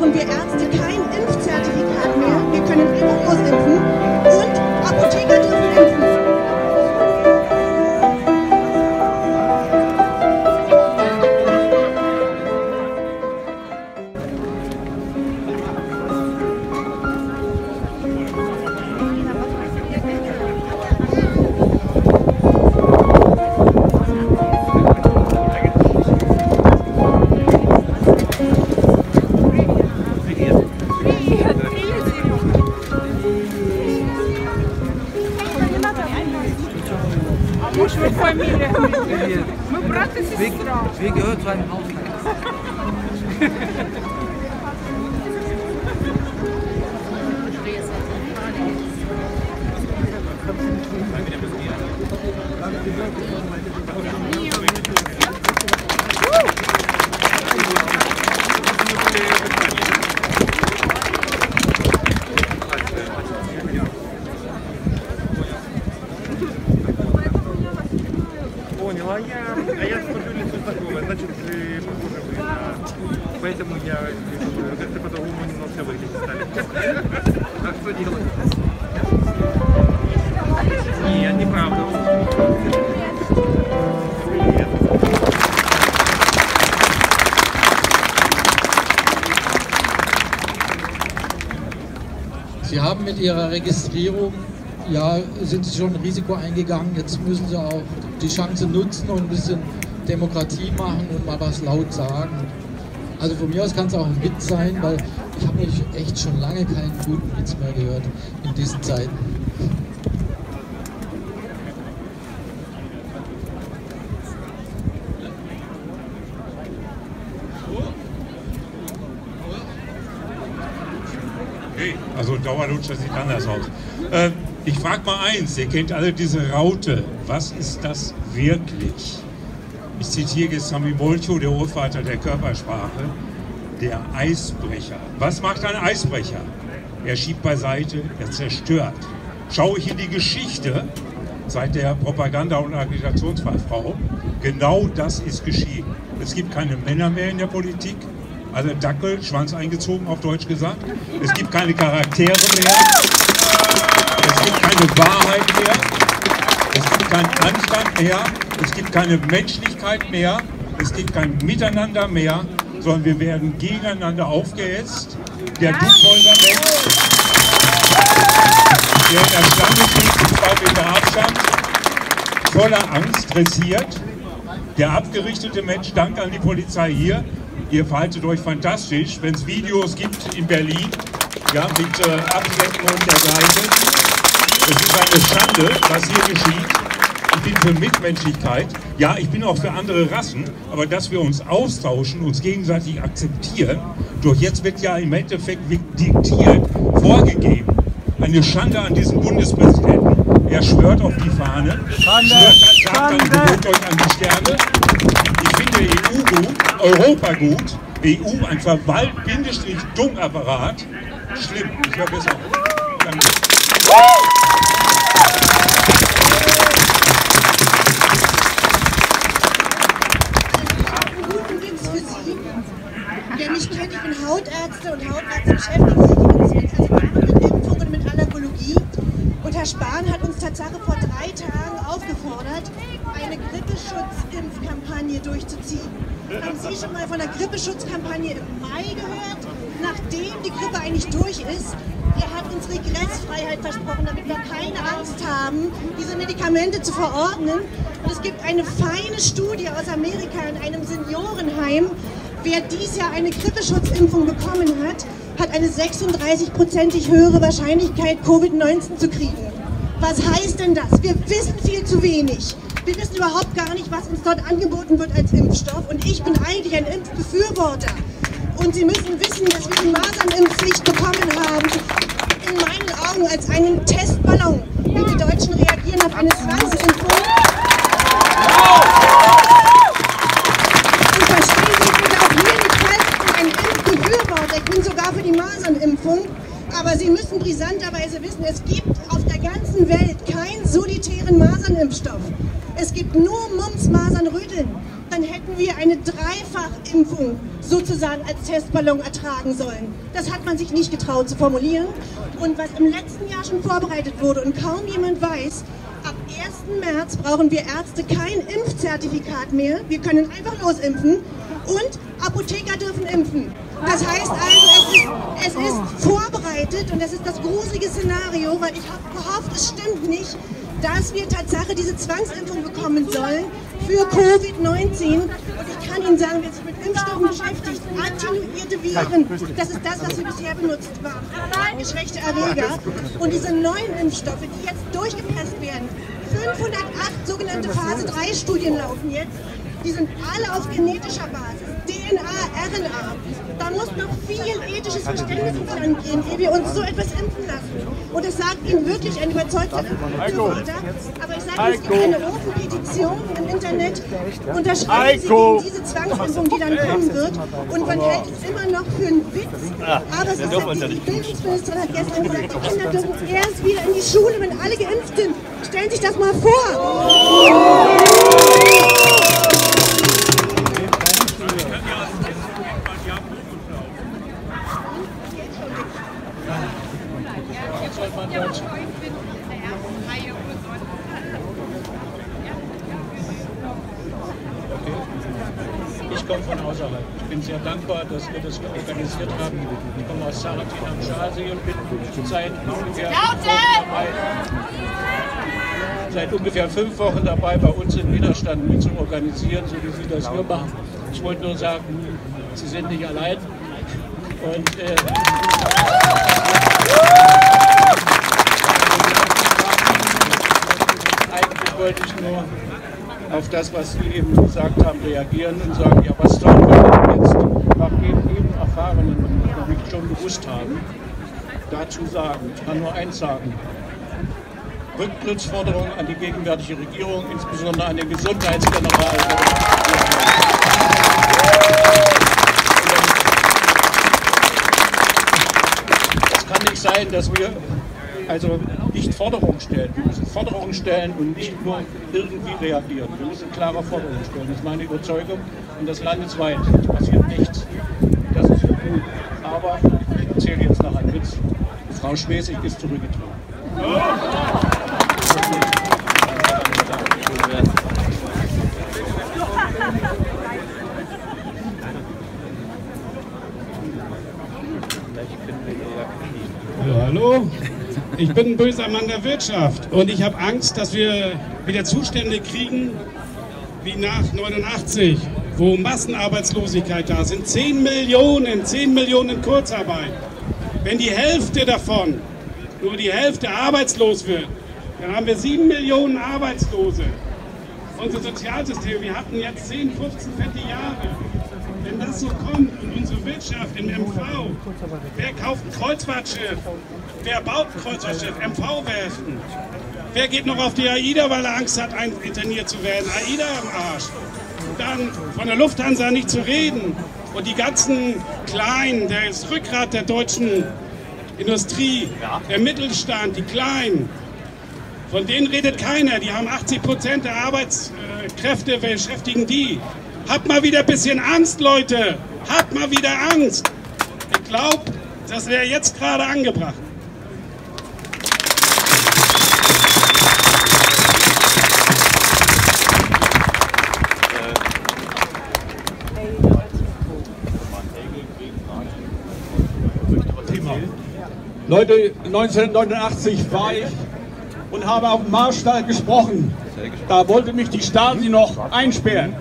brauchen wir Ärzte kein Impfzertifikat mehr. Wir können einfach losimpfen 学给我转，haben mit Ihrer Registrierung, ja, sind Sie schon ein Risiko eingegangen. Jetzt müssen Sie auch die Chance nutzen und ein bisschen Demokratie machen und mal was laut sagen. Also von mir aus kann es auch ein Witz sein, weil ich habe echt schon lange keinen guten Witz mehr gehört in diesen Zeiten. Also Dauerlutscher sieht anders aus. Äh, ich frage mal eins, ihr kennt alle diese Raute. Was ist das wirklich? Ich zitiere jetzt Sami Molcho, der Urvater der Körpersprache. Der Eisbrecher. Was macht ein Eisbrecher? Er schiebt beiseite, er zerstört. Schaue ich in die Geschichte seit der Propaganda- und Agitationsfachfrau, genau das ist geschehen. Es gibt keine Männer mehr in der Politik, also Dackel, Schwanz eingezogen auf Deutsch gesagt. Es gibt keine Charaktere mehr. Es gibt keine Wahrheit mehr. Es gibt keinen Anstand mehr. Es gibt keine Menschlichkeit mehr. Es gibt kein Miteinander mehr, sondern wir werden gegeneinander aufgehetzt. Der Duckmäuser-Mensch, der in der Schlange steht zwei Meter Abstand, voller Angst dressiert. Der abgerichtete Mensch, dank an die Polizei hier, ihr verhaltet euch fantastisch, wenn es Videos gibt in Berlin, ja, mit äh, Absätzen und dergleichen. Es ist eine Schande, was hier geschieht. Ich bin für Mitmenschlichkeit. Ja, ich bin auch für andere Rassen. Aber dass wir uns austauschen, uns gegenseitig akzeptieren, doch jetzt wird ja im Endeffekt diktiert, vorgegeben. Eine Schande an diesen Bundespräsidenten. Er schwört auf die Fahne, schwört, sagt dann, gewöhnt euch an die Sterne. Ich finde EU gut, Europa gut, EU ein Verwalt-Dummapparat. Schlimm, ich höre besser. Danke. Wer mich kennt, ich bin Hautärzte und Hautärzte beschäftigen sich mit, also mit Impfungen mit Allergologie. Und Herr Spahn hat uns Tatsache vor drei Tagen aufgefordert, eine Grippeschutzimpfkampagne durchzuziehen. Haben Sie schon mal von der Grippeschutzkampagne im Mai gehört? Nachdem die Grippe eigentlich durch ist, er hat uns Regressfreiheit versprochen, damit wir keine Angst haben, diese Medikamente zu verordnen. Und es gibt eine feine Studie aus Amerika in einem Seniorenheim. Wer dieses Jahr eine Grippeschutzimpfung bekommen hat, hat eine 36-prozentig höhere Wahrscheinlichkeit, Covid-19 zu kriegen. Was heißt denn das? Wir wissen viel zu wenig. Wir wissen überhaupt gar nicht, was uns dort angeboten wird als Impfstoff. Und ich bin eigentlich ein Impfbefürworter. Und Sie müssen wissen, dass wir die Masernimpfpflicht bekommen haben. In meinen Augen als einen Testballon. Denn die Deutschen reagieren auf eine Zwangsimpfung. Und verstehen Sie bitte auch hier nicht falsch, ich bin ein Impfbefürworter. Ich bin sogar für die Masernimpfung. Aber Sie müssen brisanterweise wissen, es gibt auf der ganzen Masernimpfstoff. Es gibt nur Mumps, Masern, Röteln. Dann dann hätten wir eine Dreifachimpfung sozusagen als Testballon ertragen sollen. Das hat man sich nicht getraut zu formulieren. Und was im letzten Jahr schon vorbereitet wurde und kaum jemand weiß, ab 1. März brauchen wir Ärzte kein Impfzertifikat mehr. Wir können einfach losimpfen und Apotheker dürfen impfen. Das heißt also, es ist, es ist vorbereitet und das ist das gruselige Szenario, weil ich habe gehofft, es stimmt nicht, dass wir Tatsache diese Zwangsimpfung bekommen sollen für Covid-19. Und ich kann Ihnen sagen, wer sich mit Impfstoffen beschäftigt, attenuierte Viren, das ist das, was wir bisher benutzt haben. Geschwächte Erreger. Und diese neuen Impfstoffe, die jetzt durchgepresst werden, 508 sogenannte Phase 3 Studien laufen jetzt, die sind alle auf genetischer Basis. DNA, RNA. Da muss noch viel ethisches Verständnis Land gehen, ehe wir uns so etwas impfen lassen. Und das sagt Ihnen wirklich ein überzeugter Befürworter. Aber ich sage, es gibt eine Open Petition im Internet. Unterschreiben Sie gegen diese Zwangsimpfung, die dann kommen wird. Und man hält es immer noch für einen Witz. Aber es ist die Bildungsministerin hat gestern gesagt, die Kinder dürfen erst wieder in die Schule, wenn alle geimpft sind. Stellen Sie sich das mal vor. Seit ungefähr, fünf Wochen dabei, bei uns den Widerstand mit zu organisieren, so wie Sie das hier machen. Ich wollte nur sagen, Sie sind nicht allein. Und äh, eigentlich wollte ich nur auf das, was Sie eben gesagt haben, reagieren und sagen, ja, was sollen wir denn jetzt nach dem eben Erfahrenen, die wir schon gewusst haben, dazu sagen? Ich kann nur eins sagen. Rücktrittsforderung an die gegenwärtige Regierung, insbesondere an den Gesundheitsgeneral. Es kann nicht sein, dass wir also nicht Forderungen stellen. Wir müssen Forderungen stellen und nicht nur irgendwie reagieren. Wir müssen klare Forderungen stellen. Das ist meine Überzeugung. Und das landesweit passiert nichts. Das ist gut. Aber ich erzähle jetzt noch einen Witz. Schwesig ist zurückgetreten. Ja, hallo, ich bin ein böser Mann der Wirtschaft und ich habe Angst, dass wir wieder Zustände kriegen wie nach 89, wo Massenarbeitslosigkeit da sind. 10 Millionen, 10 Millionen Kurzarbeit. Wenn die Hälfte davon, nur die Hälfte arbeitslos wird, dann haben wir 7 Millionen Arbeitslose. Unser Sozialsystem, wir hatten jetzt 10, 15 fette Jahre. Wenn das so kommt und unsere Wirtschaft im MV, wer kauft ein Kreuzfahrtschiff? Wer baut ein Kreuzfahrtschiff? MV-Werften. Wer geht noch auf die AIDA, weil er Angst hat, interniert zu werden? AIDA am Arsch. Dann von der Lufthansa nicht zu reden. Und die ganzen Kleinen, das Rückgrat der deutschen Industrie, der Mittelstand, die Kleinen, von denen redet keiner. Die haben 80 Prozent der Arbeitskräfte, beschäftigen die. Habt mal wieder ein bisschen Angst, Leute. Habt mal wieder Angst. Ich glaube, das wäre jetzt gerade angebracht. Leute, 1989 war ich und habe auf dem Marstall gesprochen. Da wollte mich die Stasi noch einsperren.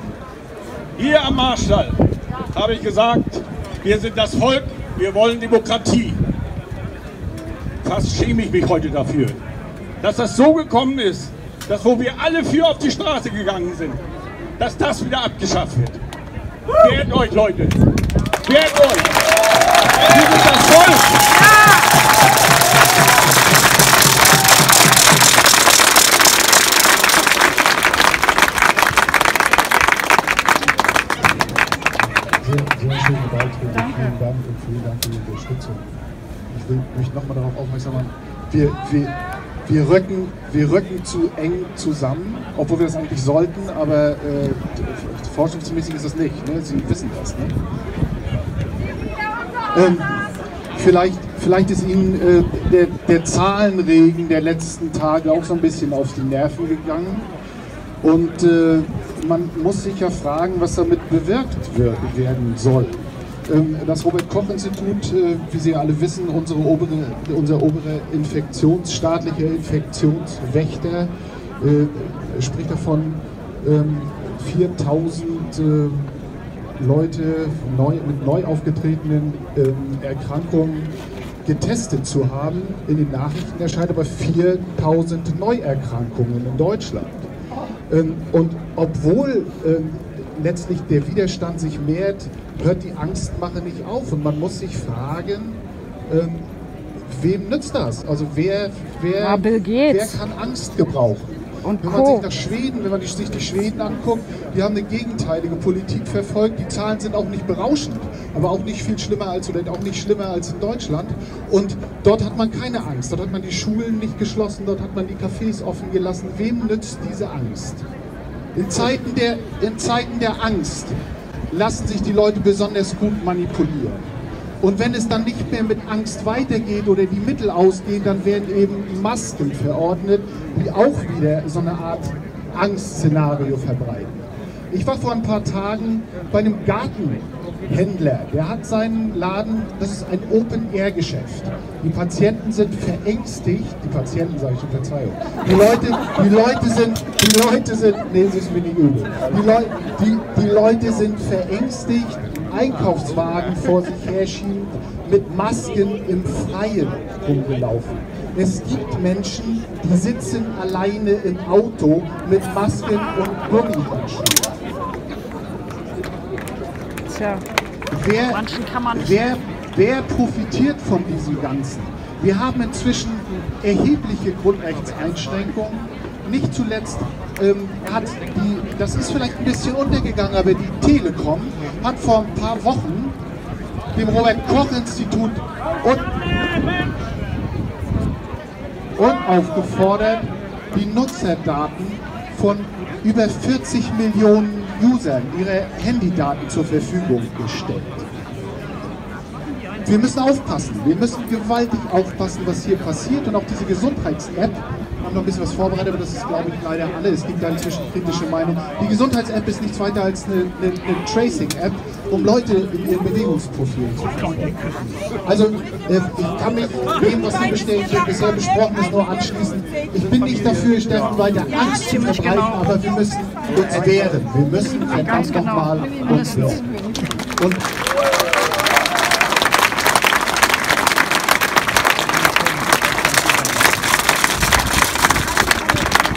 Hier am Marstall habe ich gesagt, wir sind das Volk, wir wollen Demokratie. Fast schäme ich mich heute dafür, dass das so gekommen ist, dass wo wir alle für auf die Straße gegangen sind, dass das wieder abgeschafft wird. Wehrt euch, Leute. Wehrt euch. Wir sind das Volk. Dank und vielen Dank für die Unterstützung. Ich will mich nochmal darauf aufmerksam machen. Wir, wir, wir, rücken, wir rücken zu eng zusammen, obwohl wir das eigentlich sollten, aber äh, Forschungsmäßig ist das nicht. Ne? Sie wissen das. Ne? Ähm, vielleicht, vielleicht ist Ihnen äh, der, der Zahlenregen der letzten Tage auch so ein bisschen auf die Nerven gegangen. Und äh, man muss sich ja fragen, was damit bewirkt werden soll. Ähm, das Robert-Koch-Institut, äh, wie Sie alle wissen, unsere obere, unser obere Infektions, Infektionswächter, äh, spricht davon, ähm, 4000 äh, Leute neu, mit neu aufgetretenen ähm, Erkrankungen getestet zu haben. In den Nachrichten erscheint aber 4000 Neuerkrankungen in Deutschland. Und obwohl letztlich der Widerstand sich mehrt, hört die Angstmache nicht auf. Und man muss sich fragen, ähm, wem nützt das? Also wer, wer, ja, wer kann Angst gebrauchen? Und wenn man sich nach Schweden, wenn man sich die Schweden anguckt, die haben eine gegenteilige Politik verfolgt. Die Zahlen sind auch nicht berauschend, aber auch nicht viel schlimmer als oder auch nicht schlimmer als in Deutschland. Und dort hat man keine Angst. Dort hat man die Schulen nicht geschlossen, dort hat man die Cafés offen gelassen. Wem nützt diese Angst? In Zeiten der, in Zeiten der Angst lassen sich die Leute besonders gut manipulieren. Und wenn es dann nicht mehr mit Angst weitergeht oder die Mittel ausgehen, dann werden eben Masken verordnet, die auch wieder so eine Art Angstszenario verbreiten. Ich war vor ein paar Tagen bei einem Gartenhändler. Der hat seinen Laden, das ist ein Open-Air-Geschäft. Die Patienten sind verängstigt. Die Patienten, sage ich schon, Verzeihung. Die Leute, die Leute sind, die Leute sind, nee, das ist mir nicht übel. Die, Leu, die, die Leute sind verängstigt, Einkaufswagen vor sich herschieben, mit Masken im Freien rumgelaufen. Es gibt Menschen, die sitzen alleine im Auto mit Masken und Gummihandschuhen. Tja, Wer, manchen kann man nicht. wer, wer profitiert von diesem Ganzen? Wir haben inzwischen erhebliche Grundrechtseinschränkungen. Nicht zuletzt ähm, hat die, das ist vielleicht ein bisschen untergegangen, aber die Telekom hat vor ein paar Wochen dem Robert-Koch-Institut und, und aufgefordert, die Nutzerdaten von über 40 Millionen Usern, ihre Handydaten zur Verfügung gestellt. Wir müssen aufpassen, wir müssen gewaltig aufpassen, was hier passiert und auch diese Gesundheits-App, wir haben noch ein bisschen was vorbereitet, aber das ist, glaube ich, leider alle. Es gibt da inzwischen kritische Meinung. Die Gesundheits-App ist nichts weiter als eine, eine, eine Tracing-App, um Leute in ihren Bewegungsprofilen zu finden. Also, äh, ich kann mich dem, was hier bisher besprochen ist, nur anschließen. Ich bin nicht dafür, Steffen, weiter Angst zu verbreiten, aber wir müssen uns wehren. Wir müssen verdammt nochmal uns wehren. Und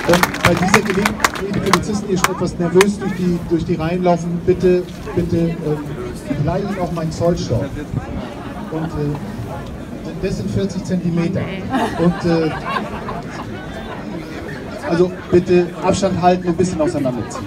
Und bei dieser Gelegenheit, die Polizisten hier schon etwas nervös durch die, durch die Reihen laufen, bitte, bitte ähm, leih Ihnen auch meinen Zollstock. Und äh, das sind 40 Zentimeter. Und äh, also bitte Abstand halten und ein bisschen auseinanderziehen.